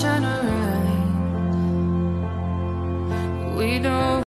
generally. We know